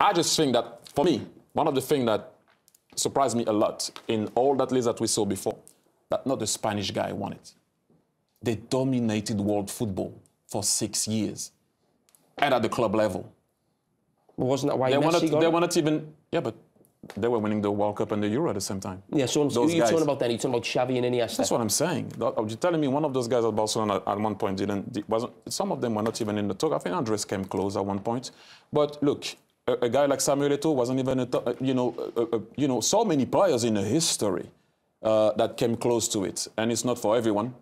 I just think that, for me, one of the things that surprised me a lot in all that list that we saw before, that not the Spanish guy won it. They dominated world football for six years and at the club level. Well, wasn't that why They Messi not, got they it? were not even, yeah, but they were winning the World Cup and the Euro at the same time. Yeah, so I'm, who Those are you guys. talking about then? Are you talking about Xavi and Iniesta? That's what I'm saying. That- You're telling me one of those guys at Barcelona at one point didn't wasn't some of them were not even in the talk. I think Andres came close at one point. But look, a, a guy like Samuel Eto'o wasn't even, a, uh, you know, uh, you know, so many players in the history uh, that came close to it. And it's not for everyone.